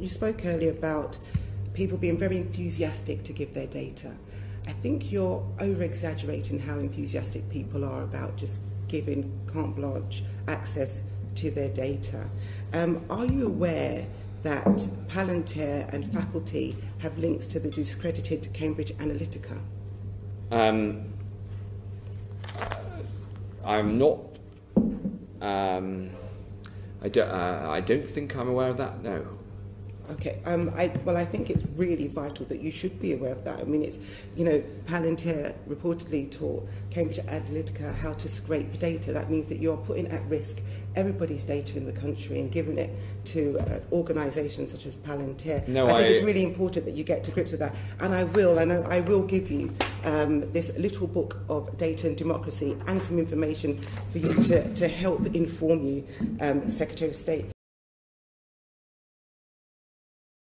You spoke earlier about people being very enthusiastic to give their data. I think you're over exaggerating how enthusiastic people are about just giving carte blanche access to their data. Um, are you aware that Palantir and faculty have links to the discredited Cambridge Analytica? Um, I'm not. Um, I, don't, uh, I don't think I'm aware of that, no. Okay. Um, I, well, I think it's really vital that you should be aware of that. I mean, it's, you know, Palantir reportedly taught Cambridge Analytica how to scrape data. That means that you're putting at risk everybody's data in the country and giving it to uh, organisations such as Palantir. No, I think I- it's really important that you get to grips with that. And I will, I, I will give you um, this little book of data and democracy and some information for you to, to help inform you, um, Secretary of State.